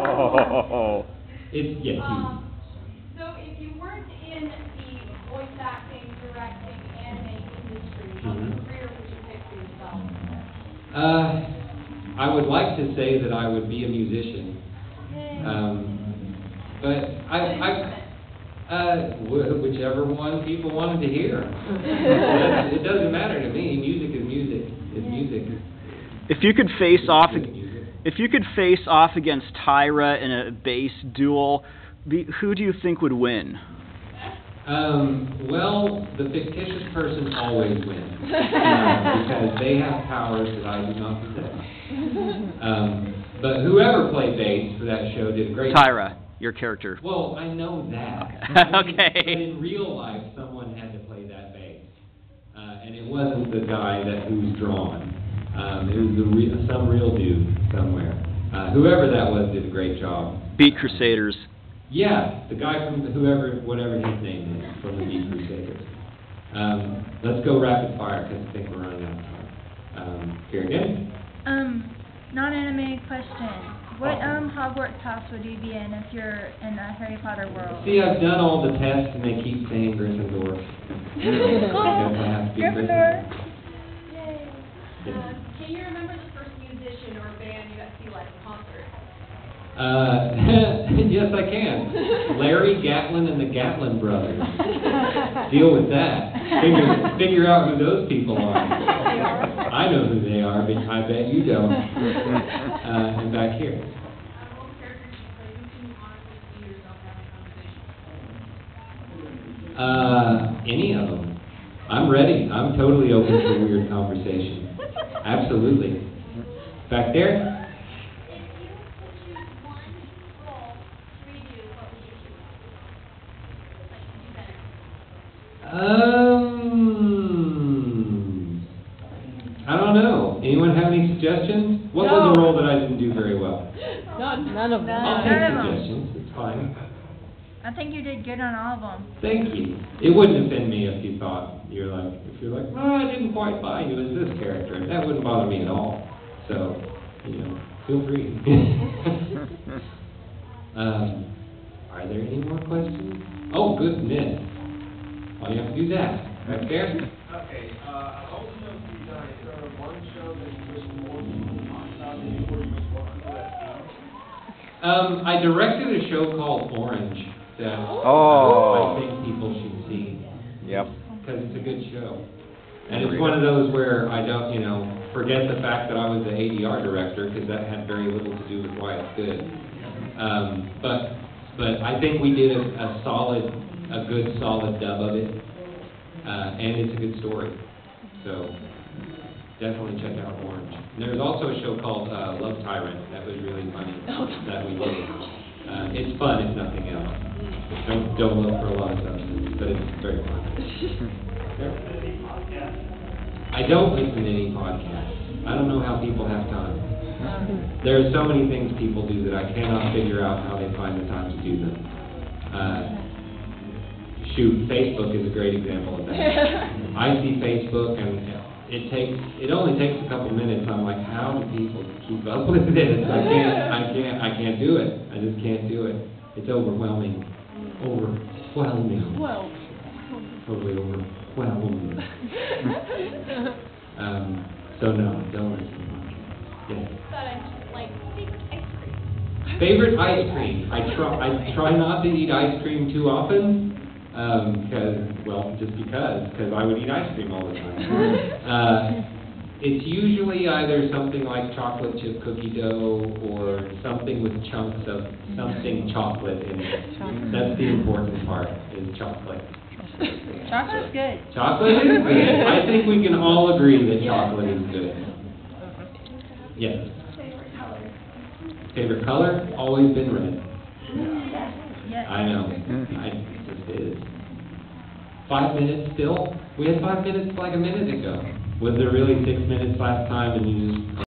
Oh. It's, yes, you. Um, so if you weren't in the voice acting, directing, anime industry, what Mhm. career would you pick for yourself? Uh, I would like to say that I would be a musician, um, but I, I, uh, wh- whichever one people wanted to hear. It doesn't matter to me, music is music, is music. If you could face off, music. If you could face off against Taira in a bass duel, who do you think would win? Um, well, the fictitious person always wins, uh, because they have powers that I do not possess. Um, but whoever played bass for that show did a great job. Taira, your character. Well, I know that. Okay. But in- Okay. But in real life, someone had to play that bass. Uh, and it wasn't the guy that who's drawn. Um, it was the re- some real dude somewhere. Uh, whoever that was did a great job. Beat Crusaders. Yeah, the guy from the- whoever, whatever his name is, from the Beat Crusaders. Um, let's go rapid fire, because I think we're running out of time. Um, here again. Um, non-anime question. What um Hogwarts house would you be in if you're in the Harry Potter world? See, I've done all the tests, and they keep saying Gryffindor. I guess I have to be Gryffindor. Yay. Uh, can you remember the first musician or band you got to see live in concert? Uh, yes, I can. Larry Gatlin and the Gatlin brothers. Deal with that. Figure, figure out who those people are. I know who they are, but I bet you don't. Uh, and back here. Uh, what characters you play, who can you honestly see yourself having a conversation? Uh, any of them. I'm ready. I'm totally open for weird conversation. Absolutely. Back there? If you could choose one role to redo, what would you choose? Like, you better. Um, I don't know. Anyone have any suggestions? What was the role that I didn't do very well? None, none of them. I'll take of 'em. suggestions. It's fine. I think you did good on all of them. Thank you. It wouldn't offend me if you thought you're like if you're like, oh, I didn't quite buy you as this character. That wouldn't bother me at all. So, you know, feel free. um, are there any more questions? Oh goodness. All you have to do is ask. Right there. Okay, uh, I also know you guys started one show that you wish more people would talk about, maybe where you wish more people had. Um, I directed a show called Orange that Oh. I think people should see Yep. because it's a good show. And it's one of those where I don't, you know, forget the fact that I was the ADR director because that had very little to do with why it's good. Um, but but I think we did a, a solid, a good solid dub of it, uh, and it's a good story. So definitely check out Orange. And there's also a show called uh, Love Tyrant that was really funny that we did. Uh, it's fun if nothing else. Don't don't look for a lot of substance, but it's very fun. I don't listen to any podcasts. I don't know how people have time. There are so many things people do that I cannot figure out how they find the time to do them. Uh, shoot, Facebook is a great example of that. I see Facebook and it takes, it only takes a couple minutes. I'm like, how do people keep up with this? I can't, I can't, I can't do it. I just can't do it. It's overwhelming. Overwhelming. Well. Totally overwhelming. Um, so no, don't listen much. Yeah. Thought I'd like ice cream. Favorite ice cream? I try, I try not to eat ice cream too often, um, because, well, just because, because I would eat ice cream all the time. Uh, it's usually either something like chocolate chip cookie dough or something with chunks of something chocolate in it. That's the important part, is chocolate. Chocolate's good. Chocolate is good. I think we can all agree that chocolate is good. Yes. Favorite color? Favorite color? Always been red. Yes. I know. I it just is. Five minutes still? We had five minutes like a minute ago. Was there really six minutes last time and you just